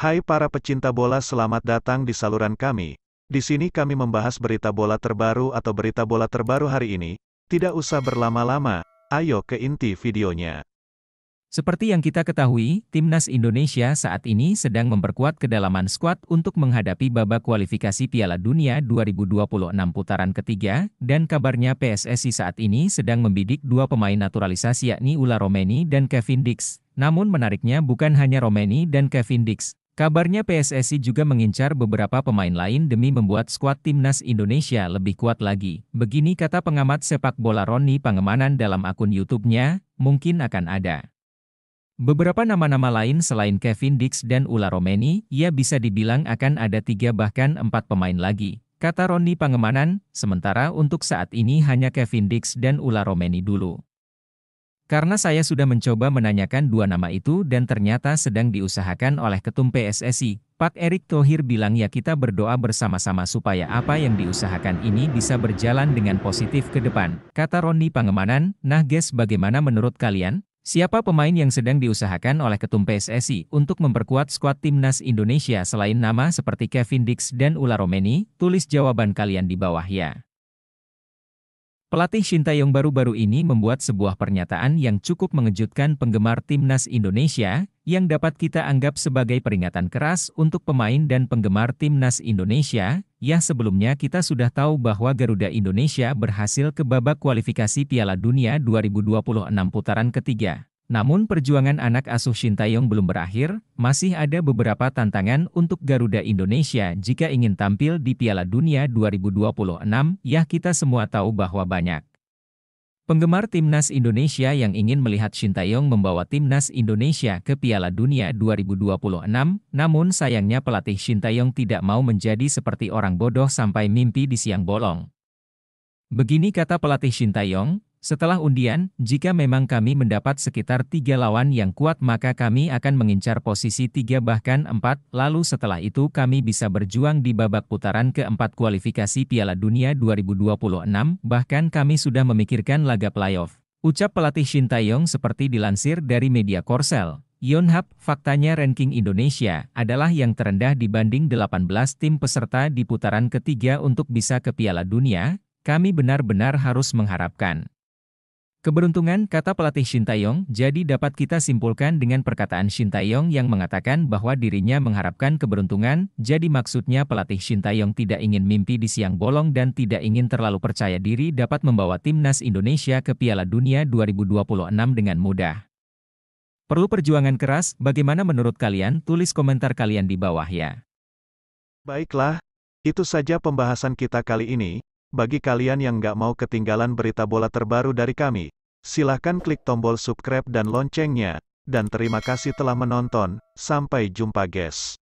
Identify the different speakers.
Speaker 1: Hai para pecinta bola selamat datang di saluran kami. Di sini kami membahas berita bola terbaru atau berita bola terbaru hari ini. Tidak usah berlama-lama, ayo ke inti videonya.
Speaker 2: Seperti yang kita ketahui, Timnas Indonesia saat ini sedang memperkuat kedalaman skuad untuk menghadapi babak kualifikasi Piala Dunia 2026 putaran ketiga, dan kabarnya PSSI saat ini sedang membidik dua pemain naturalisasi yakni Ula Romeni dan Kevin Dix. Namun menariknya bukan hanya Romeni dan Kevin Dix. Kabarnya PSSI juga mengincar beberapa pemain lain demi membuat skuad Timnas Indonesia lebih kuat lagi. Begini kata pengamat sepak bola Roni Pangemanan dalam akun YouTube-nya, mungkin akan ada. Beberapa nama-nama lain selain Kevin Dix dan Ula Romeni, ia bisa dibilang akan ada tiga bahkan empat pemain lagi. Kata Roni Pangemanan, sementara untuk saat ini hanya Kevin Dix dan Ula Romeni dulu. Karena saya sudah mencoba menanyakan dua nama itu dan ternyata sedang diusahakan oleh Ketum PSSI, Pak Erick Thohir bilang ya kita berdoa bersama-sama supaya apa yang diusahakan ini bisa berjalan dengan positif ke depan. Kata Roni Pangemanan, nah guys bagaimana menurut kalian? Siapa pemain yang sedang diusahakan oleh Ketum PSSI untuk memperkuat skuad timnas Indonesia selain nama seperti Kevin Dix dan Ula Romeni? Tulis jawaban kalian di bawah ya. Pelatih Sintayong baru-baru ini membuat sebuah pernyataan yang cukup mengejutkan penggemar timnas Indonesia, yang dapat kita anggap sebagai peringatan keras untuk pemain dan penggemar timnas Indonesia, ya sebelumnya kita sudah tahu bahwa Garuda Indonesia berhasil ke babak kualifikasi Piala Dunia 2026 putaran ketiga. Namun perjuangan anak asuh Sintayong belum berakhir, masih ada beberapa tantangan untuk Garuda Indonesia jika ingin tampil di Piala Dunia 2026, ya kita semua tahu bahwa banyak Penggemar timnas Indonesia yang ingin melihat Sintayong membawa timnas Indonesia ke Piala Dunia 2026, namun sayangnya pelatih Sintayong tidak mau menjadi seperti orang bodoh sampai mimpi di siang bolong. Begini kata pelatih Sintayong, setelah undian, jika memang kami mendapat sekitar tiga lawan yang kuat maka kami akan mengincar posisi tiga bahkan empat, lalu setelah itu kami bisa berjuang di babak putaran keempat kualifikasi Piala Dunia 2026, bahkan kami sudah memikirkan laga playoff. Ucap pelatih Shin Taeyong seperti dilansir dari media Korsel. Yonhap, faktanya ranking Indonesia adalah yang terendah dibanding 18 tim peserta di putaran ketiga untuk bisa ke Piala Dunia, kami benar-benar harus mengharapkan. Keberuntungan, kata pelatih Shintayong, jadi dapat kita simpulkan dengan perkataan Shintayong yang mengatakan bahwa dirinya mengharapkan keberuntungan, jadi maksudnya pelatih Shintayong tidak ingin mimpi di siang bolong dan tidak ingin terlalu percaya diri dapat membawa timnas Indonesia ke Piala Dunia 2026 dengan mudah. Perlu perjuangan keras, bagaimana menurut kalian? Tulis komentar kalian di bawah ya.
Speaker 1: Baiklah, itu saja pembahasan kita kali ini. Bagi kalian yang nggak mau ketinggalan berita bola terbaru dari kami, silahkan klik tombol subscribe dan loncengnya. Dan terima kasih telah menonton, sampai jumpa guys.